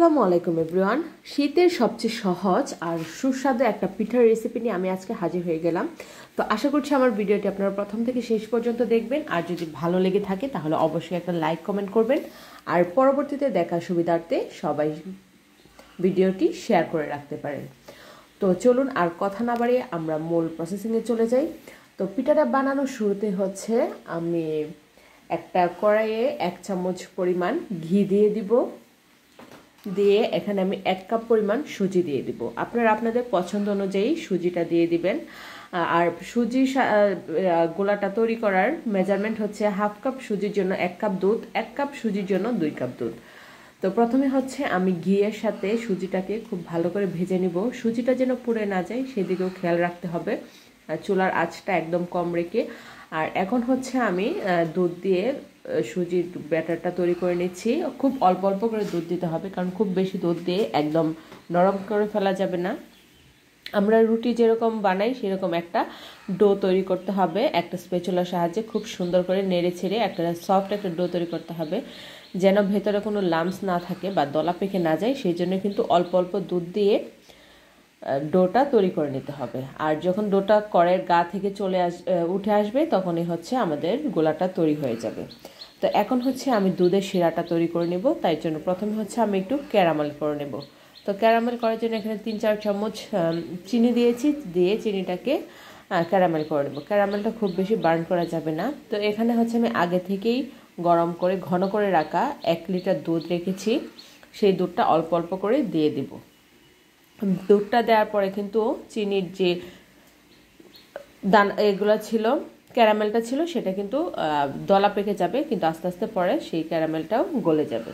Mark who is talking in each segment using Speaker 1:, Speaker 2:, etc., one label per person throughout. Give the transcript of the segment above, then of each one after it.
Speaker 1: আসসালামু আলাইকুম এভরিওয়ান শীতের সবচেয়ে সহজ আর সুস্বাদু একটা পিঠার রেসিপি নিয়ে আমি আজকে হাজির হয়ে গেলাম। তো আশা করছি আমার ভিডিওটি আপনারা প্রথম থেকে শেষ পর্যন্ত দেখবেন। আর যদি ভালো লেগে থাকে, তাহলে অবশ্যই একটা লাইক কমেন্ট করবেন। আর পরবর্তীতে দেখার সুবিধার্থে সবাই ভিডিওটি শেয়ার করে রাখতে পারেন। তো চলুন আর কথা না বাড়িয়ে আমরা মূল প্রসেসিংয়ে চলে যাই। তো পিঠাটা বানানোর শুরুতে হচ্ছে, আমি একটা কড়াইয়ে এক চামচ পরিমাণ ঘি দিয়ে দিব। দিয়ে এখানে আমি এক কাপ পরিমাণ সুজি দিয়ে দিব। আপনারা আপনাদের পছন্দ অনুযায়ী সুজিটা দিয়ে দিবেন। আর সুজি গোলাটা তৈরি করার মেজারমেন্ট হচ্ছে হাফ কাপ সুজির জন্য এক কাপ দুধ, এক কাপ সুজির জন্য দুই কাপ দুধ। তো প্রথমে হচ্ছে আমি ঘিয়ের সাথে সুজিটাকে খুব ভালো করে ভেজে নিব। সুজিটা যেন পুড়ে না যায়, সেদিকেও খেয়াল রাখতে হবে। চুলার আঁচটা একদম কম রেখে আর এখন হচ্ছে আমি দুধ দিয়ে সুজির ব্যাটারটা তৈরি করে নিচ্ছি। খুব অল্প অল্প করে দুধ দিতে হবে, কারণ খুব বেশি দুধ দিয়ে একদম নরম করে ফেলা যাবে না। আমরা রুটি যেরকম বানাই, সেরকম একটা ডো তৈরি করতে হবে, একটা স্পেচুলার সাহায্যে খুব সুন্দর করে নেড়ে ছেড়ে একটা সফট একটা ডো তৈরি করতে হবে। যেন ভেতরে কোনো লামস না থাকে বা দলা পেকে না যায়, সেই জন্য কিন্তু অল্প অল্প দুধ দিয়ে ডোটা তৈরি করে নিতে হবে। আর যখন ডোটা করের গা থেকে চলে আস উঠে আসবে, তখনই হচ্ছে আমাদের গোলাটা তৈরি হয়ে যাবে। তো এখন হচ্ছে আমি দুধের শিরাটা তৈরি করে নেব। তাই জন্য প্রথমে হচ্ছে আমি একটু ক্যারামেল করে নেব। তো ক্যারামেল করার জন্য এখানে তিন, চার চামচ চিনি দিয়েছি। দিয়ে চিনিটাকে ক্যারামেল করে নেব। ক্যারামেলটা খুব বেশি বার্ন করা যাবে না। তো এখানে হচ্ছে আমি আগে থেকেই গরম করে, ঘন করে রাখা এক লিটার দুধ রেখেছি। সেই দুধটা অল্প অল্প করে দিয়ে দিব। দুধটা দেওয়ার পরে কিন্তু চিনির যে দান, এগুলো ছিল, ক্যারামেলটা ছিল, সেটা কিন্তু দলা পেকে যাবে, কিন্তু আস্তে আস্তে পরে সেই ক্যারামেলটাও গলে যাবে।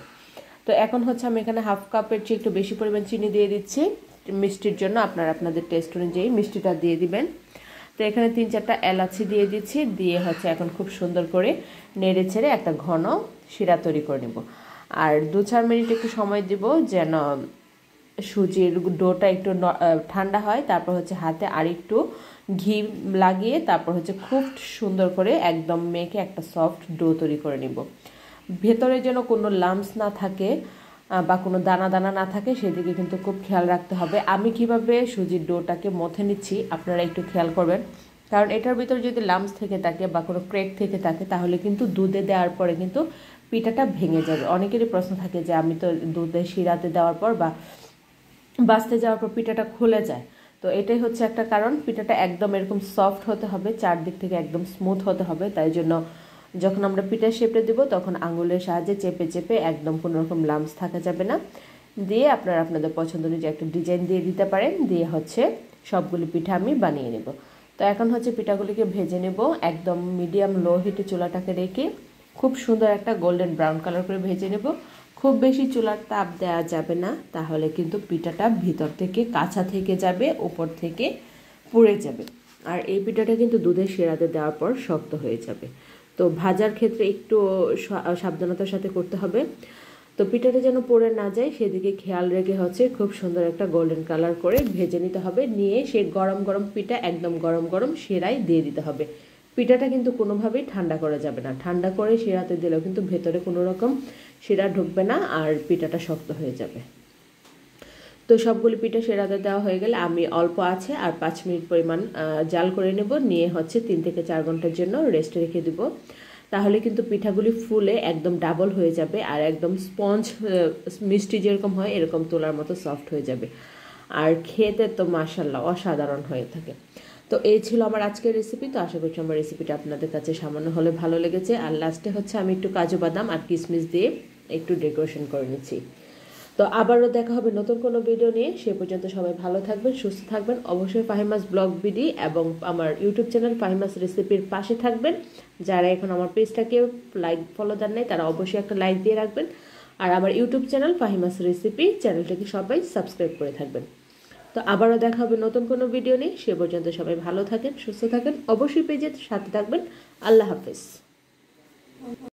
Speaker 1: তো এখন হচ্ছে আমি এখানে হাফ কাপের চেয়ে একটু বেশি পরিমাণ চিনি দিয়ে দিচ্ছি। মিষ্টির জন্য আপনারা, আপনাদের টেস্ট অনুযায়ী মিষ্টিটা দিয়ে দিবেন। তো এখানে তিন চারটা এলাচি দিয়ে দিচ্ছি, দিয়ে হচ্ছে এখন খুব সুন্দর করে নেড়ে ছেড়ে একটা ঘন শিরা তৈরি করে নেব। আর দু চার মিনিট একটু সময় দিব যেন সুজির ডোটা একটু ঠান্ডা হয়, তারপর হচ্ছে হাতে আর একটু ঘি লাগিয়ে তারপর হচ্ছে খুব সুন্দর করে একদম মেখে একটা সফট ডো তৈরি করে নিব। ভেতরে যেন কোনো লামস না থাকে বা কোনো দানা দানা না থাকে, সেদিকে কিন্তু খুব খেয়াল রাখতে হবে। আমি কীভাবে সুজির ডোটাকে মথে নিচ্ছি, আপনারা একটু খেয়াল করবেন। কারণ এটার ভিতরে যদি লামস থেকে থাকে বা কোনো ক্রেক থেকে থাকে, তাহলে কিন্তু দুধে দেওয়ার পরে কিন্তু পিঠাটা ভেঙে যাবে। অনেকেরই প্রশ্ন থাকে যে, আমি তো দুধে শিরাতে দেওয়ার পর বা বাঁচতে যাওয়ার পর পিঠাটা খুলে যায়। তো এটাই হচ্ছে একটা কারণ। পিঠাটা একদম এরকম সফট হতে হবে, চারদিক থেকে একদম স্মুথ হতে হবে। তাই জন্য যখন আমরা পিঠার শেপে দেবো, তখন আঙুলের সাহায্যে চেপে চেপে একদম কোনো রকম লামস থাকা যাবে না। দিয়ে আপনারা আপনাদের পছন্দ অনুযায়ী একটা ডিজাইন দিয়ে দিতে পারেন। দিয়ে হচ্ছে সবগুলি পিঠা আমি বানিয়ে নেব। তো এখন হচ্ছে পিঠাগুলিকে ভেজে নেব। একদম মিডিয়াম লো হিটে চুলাটাকে রেখে খুব সুন্দর একটা গোল্ডেন ব্রাউন কালার করে ভেজে নেব। খুব বেশি চুলার তাপ দেওয়া যাবে না, তাহলে কিন্তু পিঠাটা ভিতর থেকে কাঁচা থেকে যাবে উপর থেকে পুড়ে যাবে। আর এই পিঠাটা কিন্তু দুধের সেরাতে দেওয়ার পর শক্ত হয়ে যাবে। তো ভাজার ক্ষেত্রে একটু সাবধানতার সাথে করতে হবে। তো পিঠাটা যেন পড়ে না যায়, সেদিকে খেয়াল রেখে হচ্ছে খুব সুন্দর একটা গোল্ডেন কালার করে ভেজে নিতে হবে। নিয়ে সে গরম গরম পিঠা একদম গরম গরম সেরাই দিয়ে দিতে হবে। পিঠাটা কিন্তু কোনোভাবেই ঠান্ডা করা যাবে না। ঠান্ডা করে শিরাতে দিলেও কিন্তু ভেতরে কোনো রকম শিরা ঢুকবে না আর পিঠাটা শক্ত হয়ে যাবে। তো সবগুলি পিঠা সেরাতে দেওয়া হয়ে গেলে আমি অল্প আছে আর পাঁচ মিনিট পরিমাণ জাল করে নেব। নিয়ে হচ্ছে তিন থেকে চার ঘণ্টার জন্য রেস্ট রেখে দিব। তাহলে কিন্তু পিঠাগুলি ফুলে একদম ডাবল হয়ে যাবে আর একদম স্পঞ্জ মিষ্টি যেরকম হয় এরকম তোলার মতো সফট হয়ে যাবে। আর খেতে তো মাসাল্লাহ অসাধারণ হয়ে থাকে। তো এই ছিল আমার আজকের রেসিপি তো আশা করছি আমার রেসিপিটা আপনাদের কাছে সামান্য হলে ভালো লেগেছে। আর লাস্টে হচ্ছে আমি একটু কাজু বাদাম আর কিশমিশ দিয়ে একটু ডেকোরেশন করে নিচ্ছি। তো আবারও দেখা হবে নতুন কোনো ভিডিও নিয়ে। সে পর্যন্ত সবাই ভালো থাকবেন, সুস্থ থাকবেন। অবশ্যই ফাহিমাস ব্লগ বিডি এবং আমার ইউটিউব চ্যানেল ফাহিমাস রেসিপির পাশে থাকবেন। যারা এখন আমার পেজটাকে লাইক ফলো দেন নাই, তারা অবশ্যই একটা লাইক দিয়ে রাখবেন। আর আমার ইউটিউব চ্যানেল ফাহিমাস রেসিপি চ্যানেলটাকে সবাই সাবস্ক্রাইব করে থাকবেন। তো আবারও দেখা হবে নতুন কোনো ভিডিও নিয়ে। সে পর্যন্ত সবাই ভালো থাকেন, সুস্থ থাকেন, অবশ্যই পেজের সাথে থাকবেন। আল্লাহ হাফেজ।